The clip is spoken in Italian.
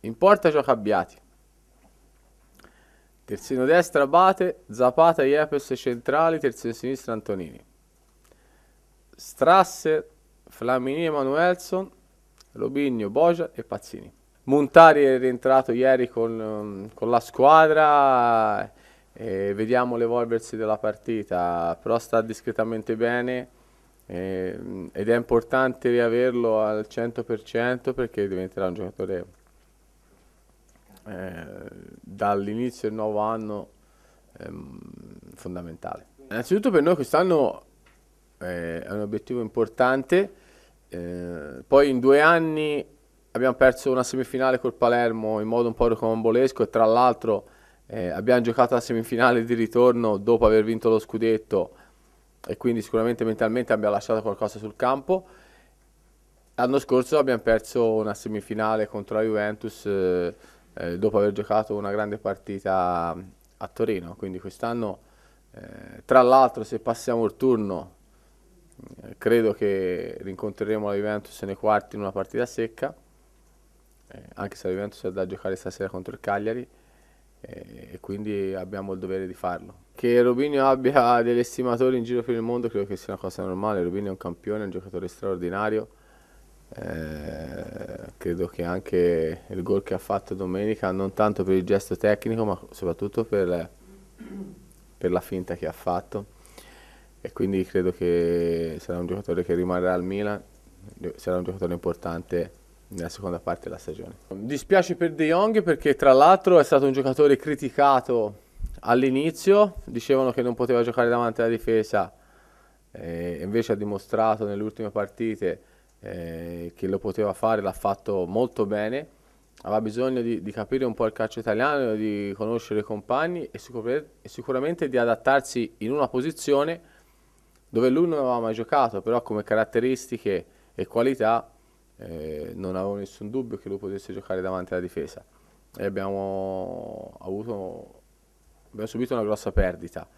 In porta gioca Abbiati. Terzino destra Abate, Zapata, Iepes centrali, terzino sinistra Antonini. Strasser, Flamini, Emanuelson, Robigno, Bogia e Pazzini. Montari è rientrato ieri con, con la squadra e vediamo l'evolversi della partita, però sta discretamente bene eh, ed è importante riaverlo al 100% perché diventerà un giocatore eh, dall'inizio del nuovo anno ehm, fondamentale. Innanzitutto per noi quest'anno eh, è un obiettivo importante, eh, poi in due anni abbiamo perso una semifinale col Palermo in modo un po' rocambolesco e tra l'altro eh, abbiamo giocato la semifinale di ritorno dopo aver vinto lo scudetto e quindi sicuramente mentalmente abbiamo lasciato qualcosa sul campo. L'anno scorso abbiamo perso una semifinale contro la Juventus eh, dopo aver giocato una grande partita a Torino, quindi quest'anno eh, tra l'altro se passiamo il turno eh, credo che rincontreremo la Juventus nei quarti in una partita secca, eh, anche se la Juventus è da giocare stasera contro il Cagliari eh, e quindi abbiamo il dovere di farlo. Che Robinho abbia degli estimatori in giro per il mondo credo che sia una cosa normale, Robinho è un campione, è un giocatore straordinario, eh, credo che anche il gol che ha fatto domenica, non tanto per il gesto tecnico ma soprattutto per, per la finta che ha fatto e quindi credo che sarà un giocatore che rimarrà al Milan, sarà un giocatore importante nella seconda parte della stagione. Mi dispiace per De Jong perché tra l'altro è stato un giocatore criticato all'inizio, dicevano che non poteva giocare davanti alla difesa, eh, invece ha dimostrato nelle ultime partite eh, che lo poteva fare, l'ha fatto molto bene, aveva bisogno di, di, capire un po' il calcio italiano, di conoscere i compagni e, sicur e sicuramente di adattarsi in una posizione dove lui non aveva mai giocato, però come caratteristiche e qualità eh, non avevo nessun dubbio che lui potesse giocare davanti alla difesa e abbiamo, avuto, abbiamo subito una grossa perdita.